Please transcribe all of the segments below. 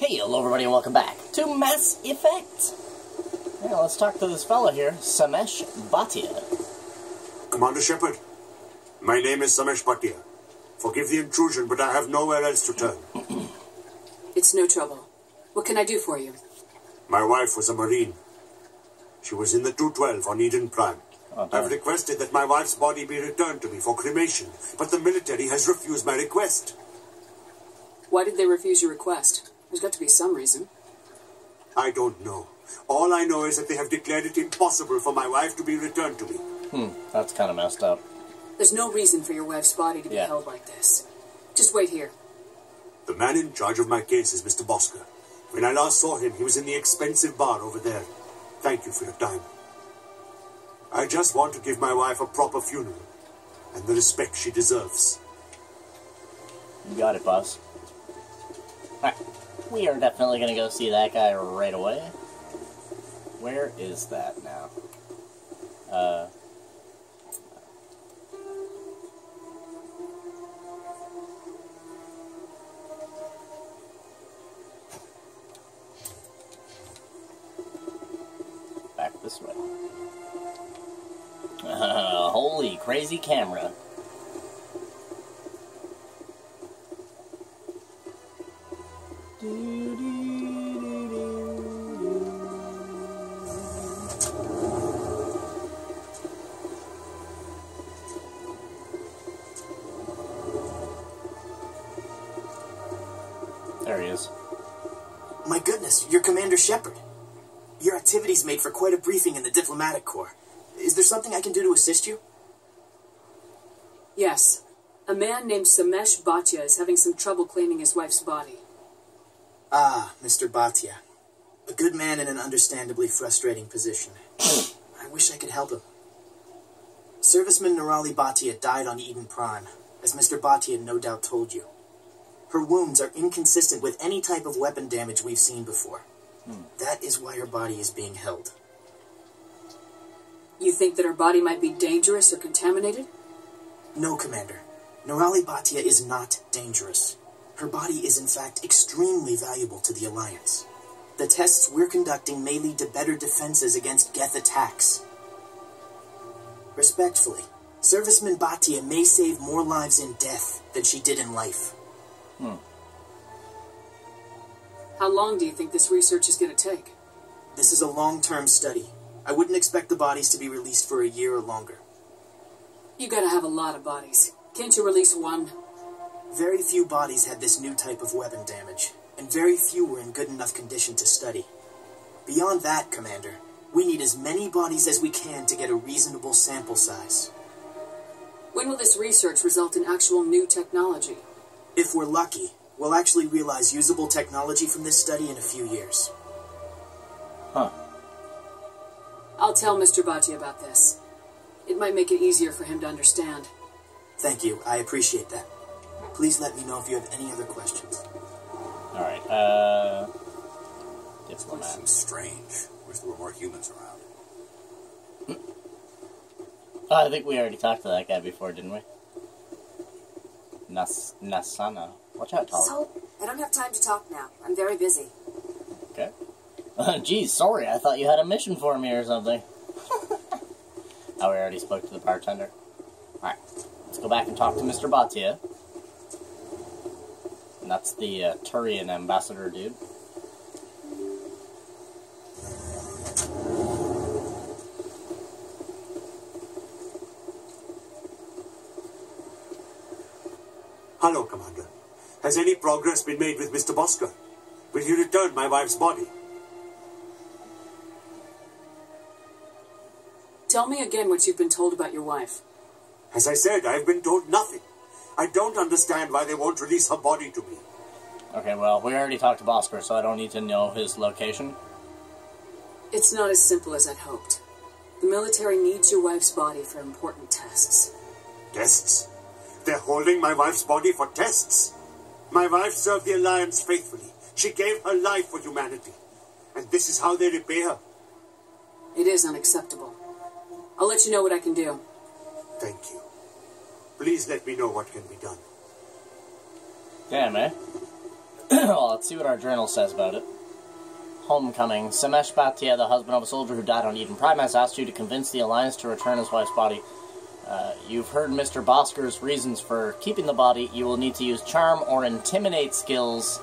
Hey, hello everybody and welcome back to Mass Effect. Now let's talk to this fellow here, Samesh Bhatia. Commander Shepard, my name is Samesh Bhatia. Forgive the intrusion, but I have nowhere else to turn. It's no trouble. What can I do for you? My wife was a Marine. She was in the 212 on Eden Prime. Oh, I've requested that my wife's body be returned to me for cremation, but the military has refused my request. Why did they refuse your request? There's got to be some reason. I don't know. All I know is that they have declared it impossible for my wife to be returned to me. Hmm, that's kind of messed up. There's no reason for your wife's body to be Yeah. held like this. Just wait here. The man in charge of my case is Mr. Bosker. When I last saw him, he was in the expensive bar over there. Thank you for your time. I just want to give my wife a proper funeral and the respect she deserves. You got it, boss. Alright, we are definitely going to go see that guy right away. Where is that now? Uh... Back this way. holy crazy camera. Shepard. Your activities made for quite a briefing in the diplomatic corps. Is there something I can do to assist you? Yes. A man named Samesh Bhatia is having some trouble claiming his wife's body. Ah, Mr. Bhatia. A good man in an understandably frustrating position. I wish I could help him. Serviceman Nirali Bhatia died on Eden Prime, as Mr. Bhatia no doubt told you. Her wounds are inconsistent with any type of weapon damage we've seen before. That is why her body is being held. You think that her body might be dangerous or contaminated? No, Commander. Nirali Bhatia is not dangerous. Her body is in fact extremely valuable to the Alliance. The tests we're conducting may lead to better defenses against Geth attacks. Respectfully, Serviceman Bhatia may save more lives in death than she did in life. Hmm. How long do you think this research is going to take? This is a long-term study. I wouldn't expect the bodies to be released for a year or longer. You gotta have a lot of bodies. Can't you release one? Very few bodies had this new type of weapon damage, and very few were in good enough condition to study. Beyond that, Commander, we need as many bodies as we can to get a reasonable sample size. When will this research result in actual new technology? If we're lucky, we'll actually realize usable technology from this study in a few years. Huh. I'll tell Mr. Bhatia about this. It might make it easier for him to understand. Thank you, I appreciate that. Please let me know if you have any other questions. Alright, uh... This Diplomat. seems strange. Wish there were more humans around. Oh, I think we already talked to that guy before, didn't we? Nas Nassana. Watch out, Tyler. So, I don't have time to talk now. I'm very busy. Okay. Geez, sorry, I thought you had a mission for me or something. oh, we already spoke to the bartender. Alright, let's go back and talk to Mr. Bhatia. And that's the uh, Turian ambassador dude. Hello, Commander. Has any progress been made with Mr. Bosker? Will you return my wife's body? Tell me again what you've been told about your wife. As I said, I've been told nothing. I don't understand why they won't release her body to me. Okay, well, we already talked to Bosker, so I don't need to know his location. It's not as simple as I'd hoped. The military needs your wife's body for important tests. Tests? They're holding my wife's body for tests. My wife served the Alliance faithfully. She gave her life for humanity. And this is how they repay her. It is unacceptable. I'll let you know what I can do. Thank you. Please let me know what can be done. Damn, eh? well, let's see what our journal says about it. Homecoming. Samesh Bhatia, the husband of a soldier who died on Eden Prime, has asked you to convince the Alliance to return his wife's body. Uh, you've heard Mr. Bosker's reasons for keeping the body. You will need to use charm or intimidate skills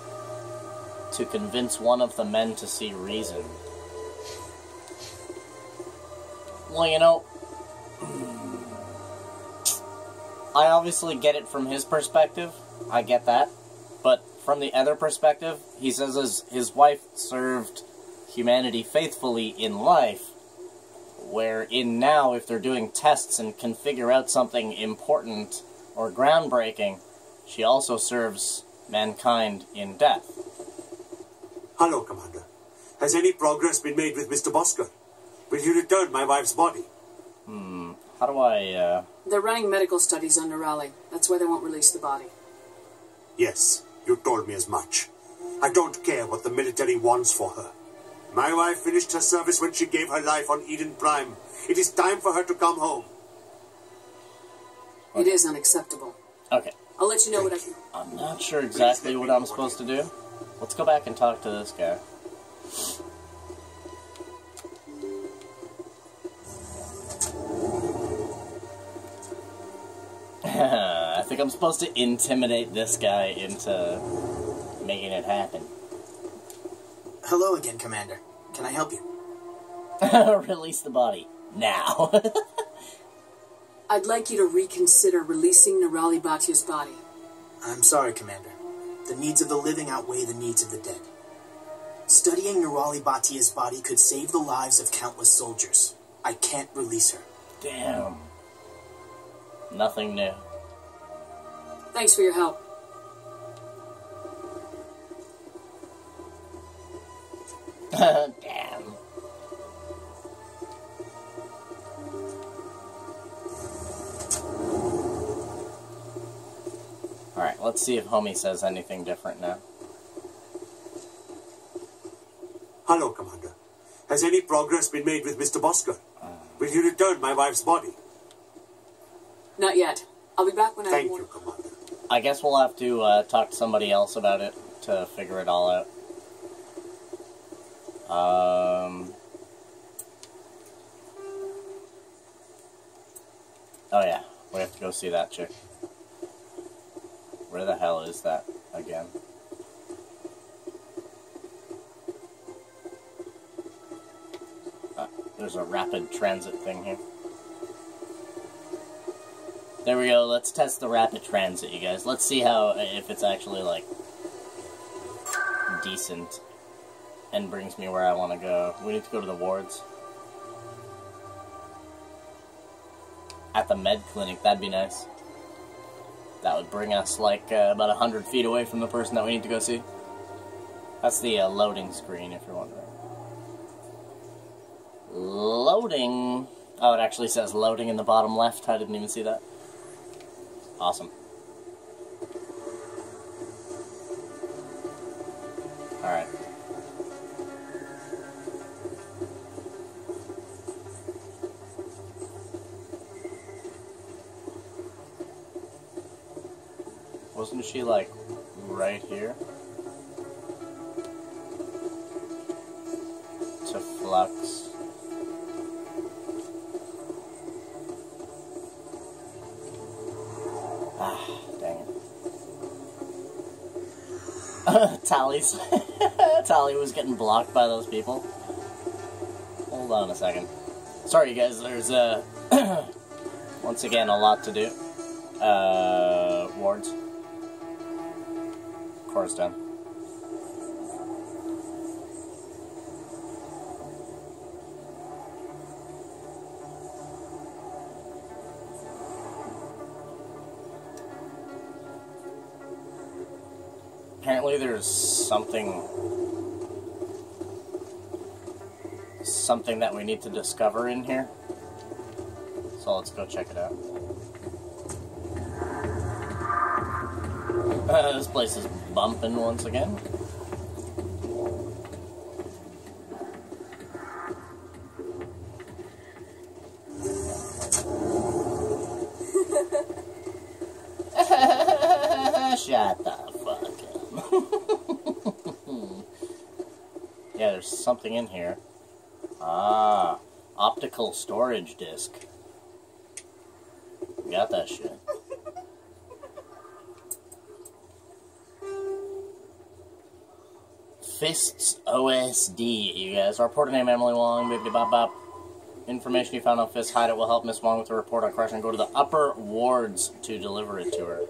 to convince one of the men to see reason. Well, you know, I obviously get it from his perspective. I get that. But from the other perspective, he says his, his wife served humanity faithfully in life, where in now, if they're doing tests and can figure out something important or groundbreaking, she also serves mankind in death. Hello, Commander. Has any progress been made with Mr. Bosker? Will you return my wife's body? Hmm, how do I, uh... They're running medical studies on Nirali. That's why they won't release the body. Yes, you told me as much. I don't care what the military wants for her. My wife finished her service when she gave her life on Eden Prime. It is time for her to come home. It is unacceptable. Okay. I'll let you know what I can. I'm not sure exactly what I'm supposed to do. Let's go back and talk to this guy. I think I'm supposed to intimidate this guy into making it happen. Hello again, Commander. Can I help you? Release the body. Now. I'd like you to reconsider releasing Nirali Bhatia's body. I'm sorry, Commander. The needs of the living outweigh the needs of the dead. Studying Nirali Bhatia's body could save the lives of countless soldiers. I can't release her. Damn. Nothing new. Thanks for your help. Damn. Alright, let's see if Homie says anything different now. Hello, Commander. Has any progress been made with Mr. Bosker? Will you return my wife's body? Not yet. I'll be back when I have Thank you, Commander. I guess we'll have to uh, talk to somebody else about it to figure it all out. Um. Oh yeah, we have to go see that chick. Where the hell is that again? Uh, there's a rapid transit thing here. There we go. Let's test the rapid transit, you guys. Let's see how if it's actually like decent and brings me where I want to go. We need to go to the wards. At the med clinic, that'd be nice. That would bring us like uh, about a hundred feet away from the person that we need to go see. That's the uh, loading screen, if you're wondering. Loading. Oh, it actually says loading in the bottom left. I didn't even see that. Awesome. She like right here? To flux. Ah, dang it. Tali's. Tally was getting blocked by those people. Hold on a second. Sorry, you guys, there's, uh, once again, a lot to do. Uh, wards. Core's done. Apparently there's something something that we need to discover in here. So let's go check it out. Uh, this place is bumping once again. Shut the fuck up. Yeah, there's something in here. Ah, optical storage disc. Got that shit. Fists OSD, you guys. Reporter name Emily Wong, bibbidi bop bop. Information you found on Fist Hide It will help Miss Wong with the report on crash and go to the upper wards to deliver it to her.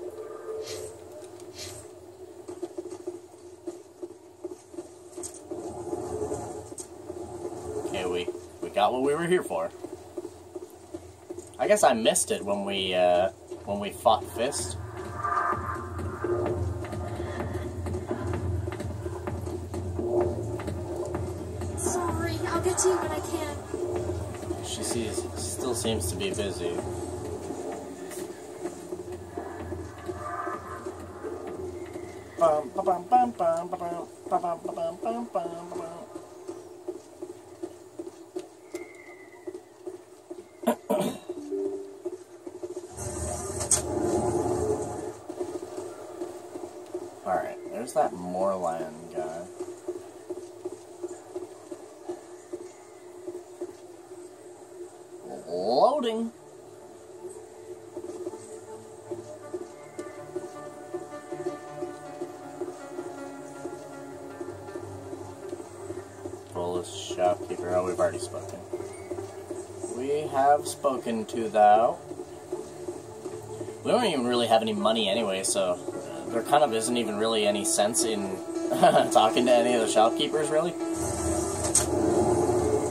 Okay, we we got what we were here for. I guess I missed it when we uh, when we fought Fist. Seems to be busy. Alright, there's that Moorland spoken to thou. We don't even really have any money anyway, so there kind of isn't even really any sense in talking to any of the shopkeepers, really.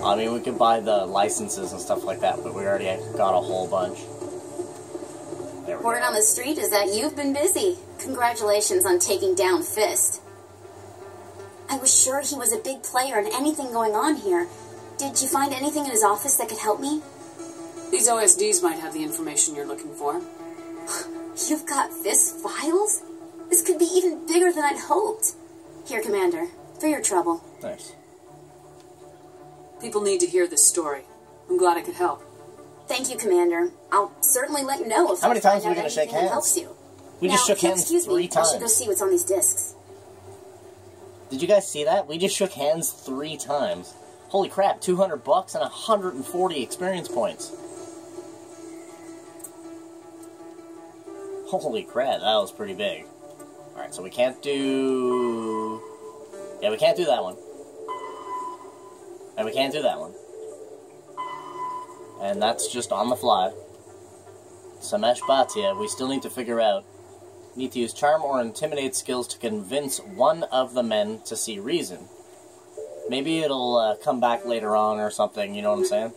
I mean, we could buy the licenses and stuff like that, but we already got a whole bunch. There we Word go. on the street is that you've been busy. Congratulations on taking down Fist. I was sure he was a big player in anything going on here. Did you find anything in his office that could help me? These OSDs might have the information you're looking for. You've got this files? This could be even bigger than I'd hoped. Here, Commander, for your trouble. Thanks. People need to hear this story. I'm glad I could help. Thank you, Commander. I'll certainly let you know if How I many find times are we out gonna shake anything that hands? helps you. We now, just shook if you'll hands excuse three me, I should go see what's on these discs. Did you guys see that? We just shook hands three times. Holy crap, 200 bucks and 140 experience points. Holy crap, that was pretty big. Alright, so we can't do... Yeah, we can't do that one. And we can't do that one. And that's just on the fly. Samesh Bhatia, we still need to figure out. Need to use charm or intimidate skills to convince one of the men to see reason. Maybe it'll uh, come back later on or something, you know what I'm saying?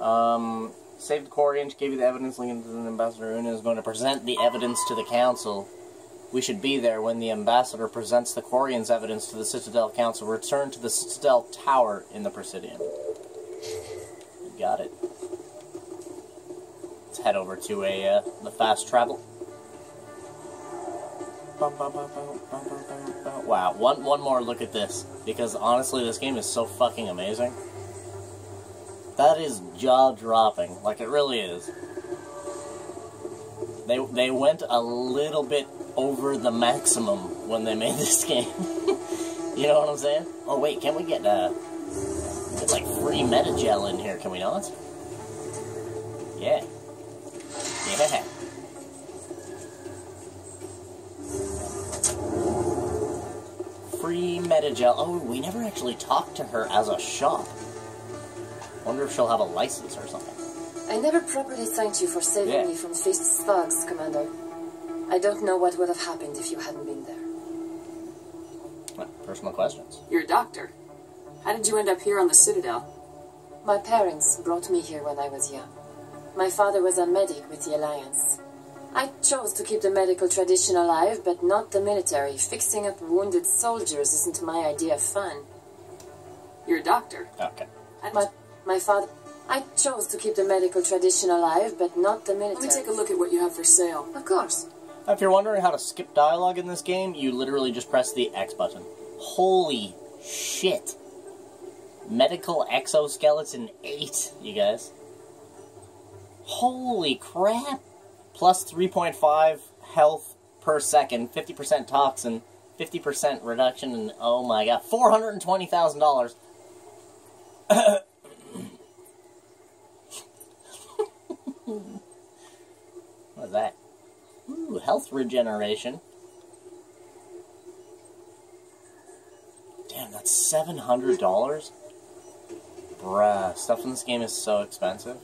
Um, saved Quarian gave you the evidence the Ambassador Udina is going to present the evidence to the Council. We should be there when the Ambassador presents the Quarian's evidence to the Citadel Council. Return to the Citadel Tower in the Presidium. Got it. Let's head over to a uh, the fast travel. Wow, one one more look at this because honestly, this game is so fucking amazing. That is jaw dropping, like it really is. They they went a little bit over the maximum when they made this game. you know what I'm saying? Oh wait, can we get uh get like free medi-gel in here? Can we not? Yeah. Yeah. Free medi-gel. Oh, we never actually talked to her as a shop. Wonder if she'll have a license or something. I never properly thanked you for saving Yeah. me from Fist's thugs, Commander. I don't know what would have happened if you hadn't been there. Well, Personal questions. You're a doctor. How did you end up here on the Citadel? My parents brought me here when I was young. My father was a medic with the Alliance. I chose to keep the medical tradition alive, but not the military. Fixing up wounded soldiers isn't my idea of fun. You're a doctor. Okay. How did My, my father... I chose to keep the medical tradition alive, but not the military. Let military. me take a look at what you have for sale. Of course. If you're wondering how to skip dialogue in this game, you literally just press the X button. Holy shit. Medical exoskeleton 8, you guys. Holy crap. Plus 3.5 health per second, 50% toxin, 50% reduction and oh my god, $420,000. that? Ooh, health regeneration. Damn, that's $700? Bruh, stuff in this game is so expensive.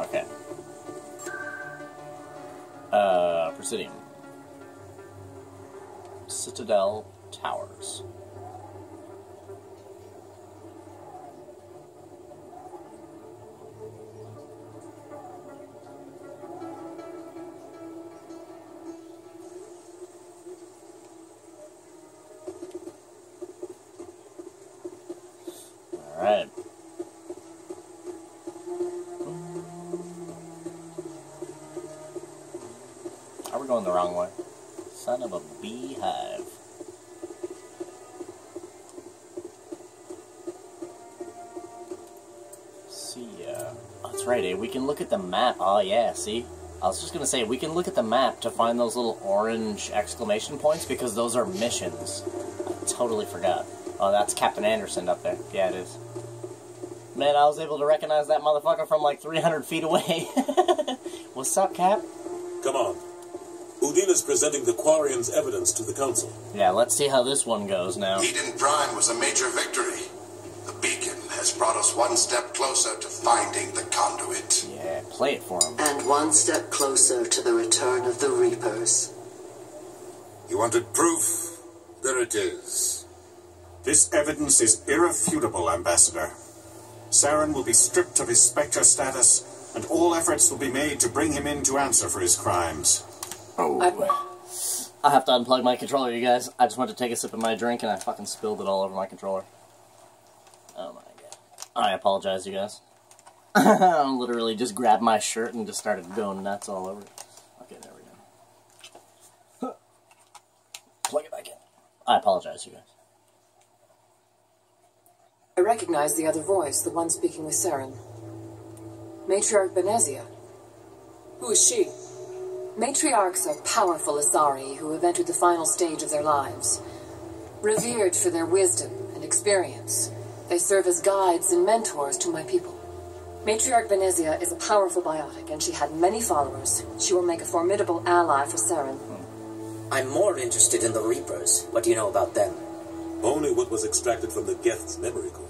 Okay. Uh, Presidium. Citadel Towers. Wrong way? Son of a beehive. See, uh, oh, that's right, eh? We can look at the map. Oh, yeah, see? I was just gonna say, we can look at the map to find those little orange exclamation points because those are missions. I totally forgot. Oh, that's Captain Anderson up there. Yeah, it is. Man, I was able to recognize that motherfucker from like 300 feet away. What's up, Cap? Come on. Udina's presenting the Quarian's evidence to the Council. Yeah, let's see how this one goes now. Eden Prime was a major victory. The beacon has brought us one step closer to finding the conduit. Yeah, play it for him. And one step closer to the return of the Reapers. You wanted proof? There it is. This evidence is irrefutable, Ambassador. Saren will be stripped of his Spectre status, and all efforts will be made to bring him in to answer for his crimes. Oh. I have to unplug my controller, you guys. I just went to take a sip of my drink and I fucking spilled it all over my controller. Oh my god. I apologize, you guys. I literally just grabbed my shirt and just started going nuts all over it. Okay, there we go. Plug it back in. I apologize, you guys. I recognize the other voice, the one speaking with Saren. Matriarch Benezia. Who is she? Matriarchs are powerful Asari who have entered the final stage of their lives. Revered for their wisdom and experience, they serve as guides and mentors to my people. Matriarch Benezia is a powerful biotic, and she had many followers. She will make a formidable ally for Saren. I'm more interested in the Reapers. What do you know about them? Only what was extracted from the Geth's memory core.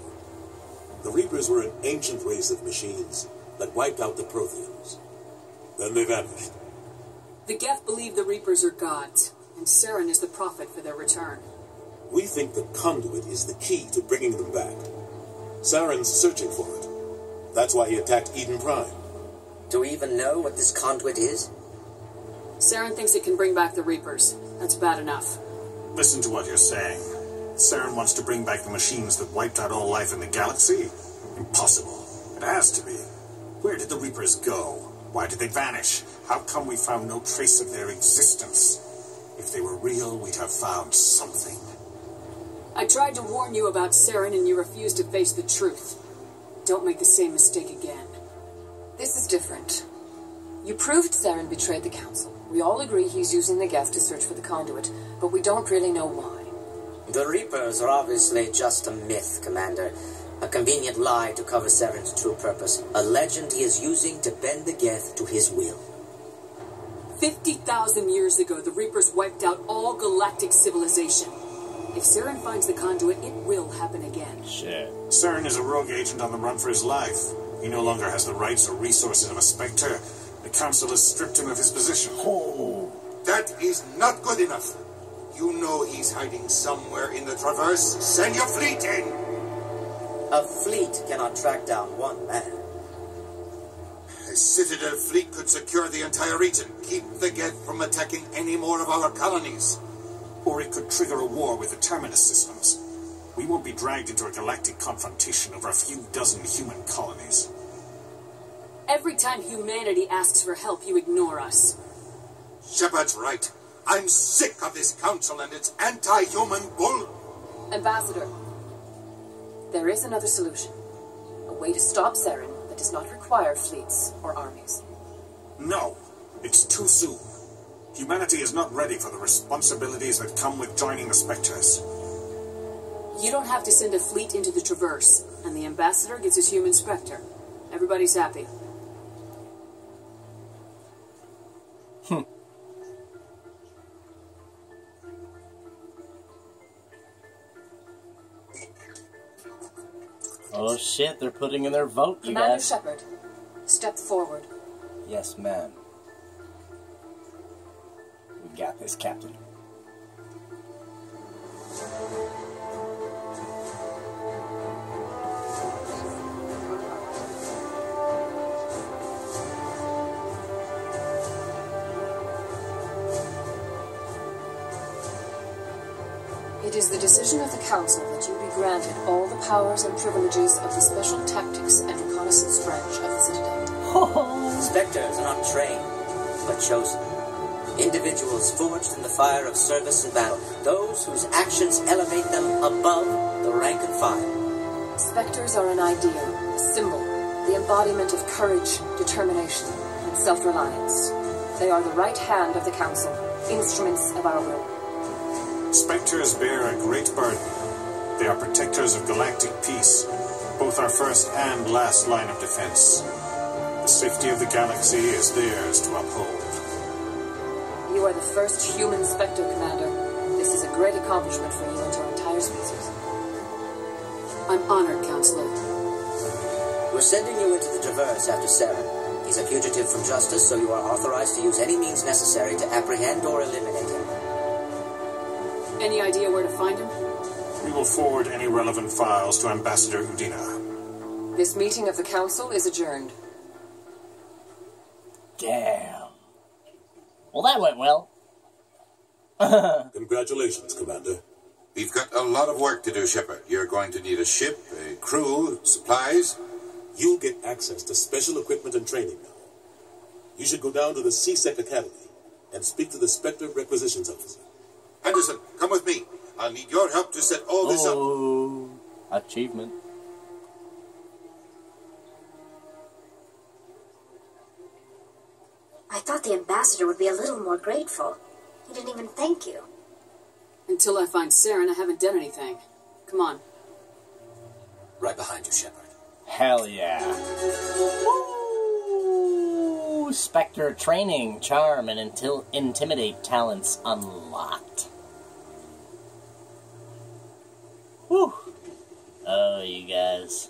The Reapers were an ancient race of machines that wiped out the Protheans. Then they vanished. The Geth believe the Reapers are gods, and Saren is the prophet for their return. We think the conduit is the key to bringing them back. Saren's searching for it. That's why he attacked Eden Prime. Do we even know what this conduit is? Saren thinks it can bring back the Reapers. That's bad enough. Listen to what you're saying. Saren wants to bring back the machines that wiped out all life in the galaxy? Impossible. It has to be. Where did the Reapers go? Why did they vanish? How come we found no trace of their existence? If they were real, we'd have found something. I tried to warn you about Saren and you refused to face the truth. Don't make the same mistake again. This is different. You proved Saren betrayed the Council. We all agree he's using the Geth to search for the conduit, but we don't really know why. The Reapers are obviously just a myth, Commander. A convenient lie to cover Saren's true purpose. A legend he is using to bend the Geth to his will. 50,000 years ago, the Reapers wiped out all galactic civilization. If Saren finds the conduit, it will happen again. Shit. Saren is a rogue agent on the run for his life. He no longer has the rights or resources of a Spectre. The Council has stripped him of his position. Oh. That is not good enough. You know he's hiding somewhere in the Traverse. Send your fleet in! A fleet cannot track down one man. A Citadel fleet could secure the entire region, keep the Geth from attacking any more of our colonies. Or it could trigger a war with the Terminus systems. We won't be dragged into a galactic confrontation over a few dozen human colonies. Every time humanity asks for help, you ignore us. Shepard's right. I'm sick of this council and its anti-human bull. Ambassador, there is another solution. A way to stop Saren that does not require fleets or armies. No, it's too soon. Humanity is not ready for the responsibilities that come with joining the Spectres. You don't have to send a fleet into the Traverse, and the ambassador gets his human Spectre. Everybody's happy. Hmm. Oh shit, they're putting in their vote, you Commander guys. Shepard, step forward. Yes, ma'am. We got this, Captain. The decision of the Council that you be granted all the powers and privileges of the Special Tactics and Reconnaissance Branch of the Citadel. Spectres are not trained, but chosen. Individuals forged in the fire of service and battle. Those whose actions elevate them above the rank and file. Spectres are an ideal, a symbol, the embodiment of courage, determination, and self-reliance. They are the right hand of the Council, instruments of our will. Spectres bear a great burden. They are protectors of galactic peace, both our first and last line of defense. The safety of the galaxy is theirs to uphold. You are the first human Spectre, Commander. This is a great accomplishment for you and your entire species. I'm honored, Counselor. We're sending you into the Traverse after Saren. He's a fugitive from justice, so you are authorized to use any means necessary to apprehend or eliminate him. Any idea where to find him? We will forward any relevant files to Ambassador Udina. This meeting of the Council is adjourned. Damn. Well, that went well. Congratulations, Commander. We've got a lot of work to do, Shepard. You're going to need a ship, a crew, supplies. You'll get access to special equipment and training now. You should go down to the C-Sec Academy and speak to the Spectre Requisitions Officer. Anderson, come with me. I'll need your help to set all this up. Oh, achievement. I thought the ambassador would be a little more grateful. He didn't even thank you. Until I find Saren, I haven't done anything. Come on. Right behind you, Shepard. Hell yeah. Woo! Spectre training, charm, and intil- intimidate talents unlocked. Whew. Oh, you guys.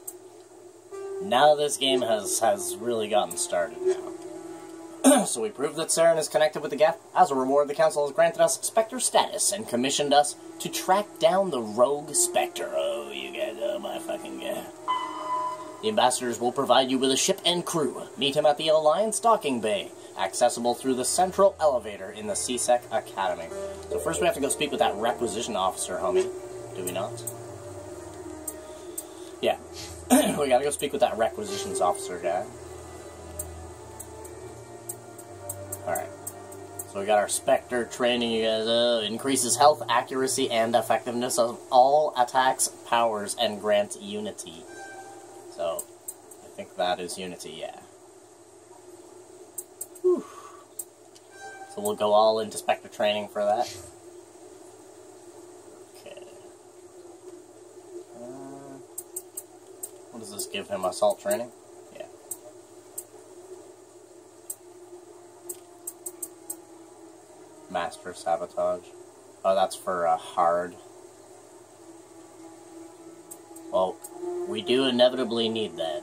Now this game has, has really gotten started now. so we proved that Saren is connected with the Geth. As a reward, the Council has granted us Spectre status and commissioned us to track down the rogue Spectre. Oh, you guys, oh my fucking god. The ambassadors will provide you with a ship and crew. Meet him at the Alliance docking bay, accessible through the central elevator in the C-Sec Academy. So first we have to go speak with that requisition officer, homie. Do we not? Yeah. we gotta go speak with that requisitions officer guy. Alright. So we got our Spectre training, you guys. Uh, increases health, accuracy, and effectiveness of all attacks, powers, and grants unity. So, I think that is Unity, yeah. Whew. So we'll go all into Spectre training for that. Okay. Uh, what does this give him? Assault training? Yeah. Master Sabotage. Oh, that's for uh, hard. Well, we do inevitably need that.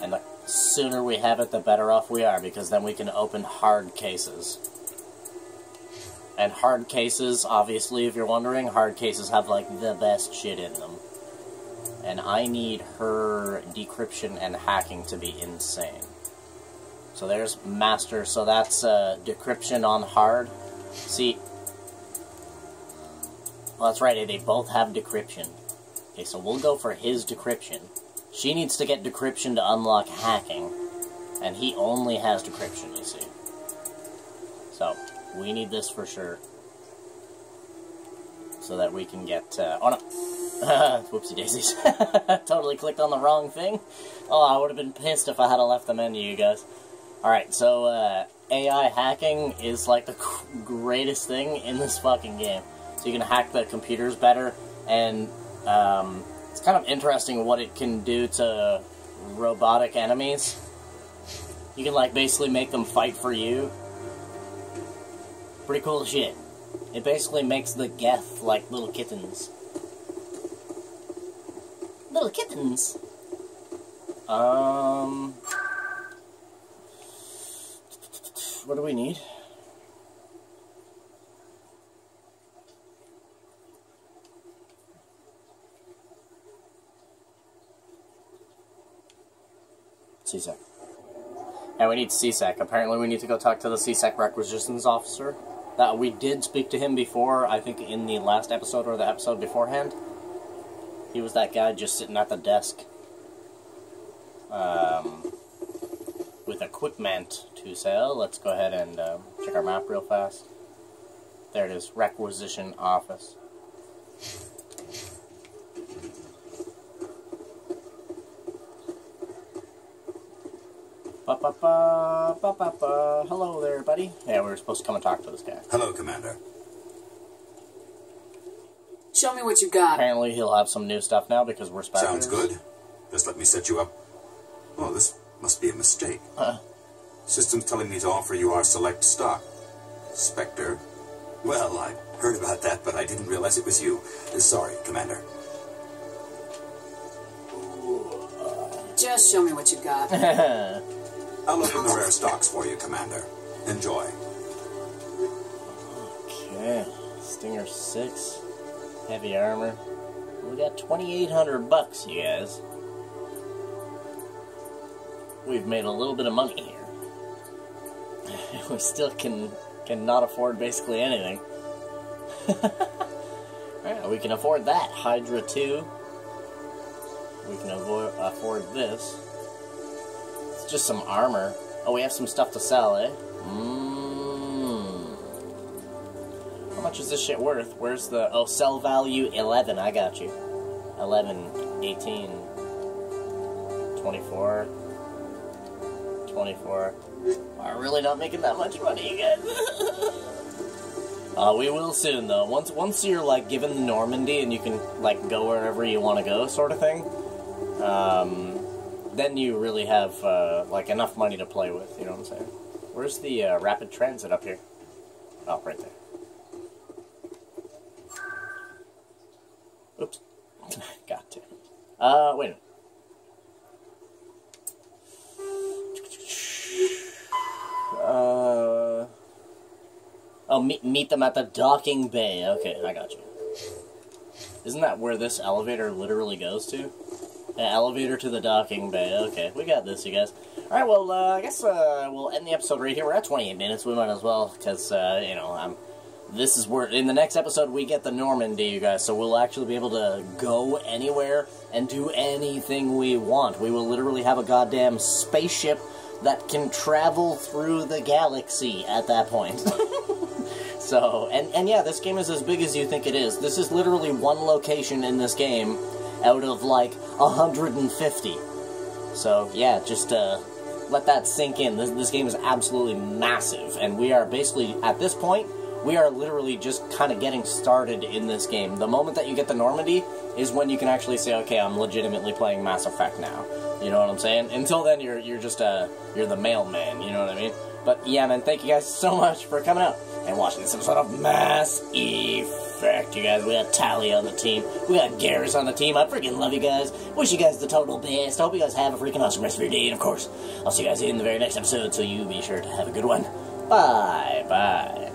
And the sooner we have it, the better off we are, because then we can open hard cases. And hard cases, obviously, if you're wondering, hard cases have, like, the best shit in them. And I need her decryption and hacking to be insane. So there's master, so that's uh, decryption on hard. See, well, that's right, they both have decryption. Okay, so we'll go for his decryption. She needs to get decryption to unlock hacking, and he only has decryption, you see. So, we need this for sure. So that we can get, uh, oh no! Whoopsie daisies. totally clicked on the wrong thing. Oh, I would have been pissed if I had left the menu, you guys. Alright, so, uh, AI hacking is like the greatest thing in this fucking game. So you can hack the computers better, and um, it's kind of interesting what it can do to robotic enemies. You can like basically make them fight for you. Pretty cool shit. It basically makes the Geth like little kittens. Little kittens. Um, what do we need? C-Sec. And we need C-Sec. Apparently we need to go talk to the C-Sec requisitions officer. That we did speak to him before, I think in the last episode or the episode beforehand. He was that guy just sitting at the desk. Um, with equipment to sell. Let's go ahead and um, check our map real fast. There it is, requisition office. Ba, ba, ba. Hello there, buddy. Yeah, we were supposed to come and talk to this guy. Hello, Commander. Show me what you got. Apparently, he'll have some new stuff now because we're Spectres. Sounds good. Just let me set you up. Oh, this must be a mistake. Uh, System's telling me to offer you our select stock. Spectre? Well, I heard about that, but I didn't realize it was you. Sorry, Commander. Just show me what you got. I'll open the rare stocks for you, Commander. Enjoy. okay, Stinger 6, heavy armor. We got 2,800 bucks, you guys. We've made a little bit of money here. we still can cannot afford basically anything. yeah, we can afford that. Hydra 2. We can afford this. It's just some armor. Oh, we have some stuff to sell, eh? Mmm. How much is this shit worth? Where's the... Oh, sell value 11. I got you. 11, 18, 24, 24. We're really not making that much money, you guys. uh, we will soon, though. Once once you're, like, given Normandy and you can, like, go wherever you want to go, sort of thing, um, then you really have, uh, like, enough money to play with, you know what I'm saying? Where's the uh, rapid transit up here? Oh, right there. Oops. Got to. Uh, wait a minute. Uh, oh, meet, meet them at the docking bay. Okay, I got you. Isn't that where this elevator literally goes to? An elevator to the docking bay. Okay, we got this, you guys. Alright, well, uh, I guess uh, we'll end the episode right here. We're at 28 minutes. We might as well, because, uh, you know, I'm... This is where, in the next episode, we get the Normandy, you guys, so we'll actually be able to go anywhere and do anything we want. We will literally have a goddamn spaceship that can travel through the galaxy at that point. so, and, and yeah, this game is as big as you think it is. This is literally one location in this game out of, like, 150. So, yeah, just, uh, let that sink in. This, this game is absolutely massive, and we are basically, at this point, we are literally just kind of getting started in this game. The moment that you get the Normandy is when you can actually say, okay, I'm legitimately playing Mass Effect now. You know what I'm saying? Until then, you're you're just uh you're the mailman. You know what I mean? But yeah, man, thank you guys so much for coming out and watching this episode of Mass Effect. You guys, we got Tali on the team. We got Garrus on the team. I freaking love you guys. Wish you guys the total best. I hope you guys have a freaking awesome rest of your day. And of course, I'll see you guys in the very next episode. So you be sure to have a good one. Bye bye.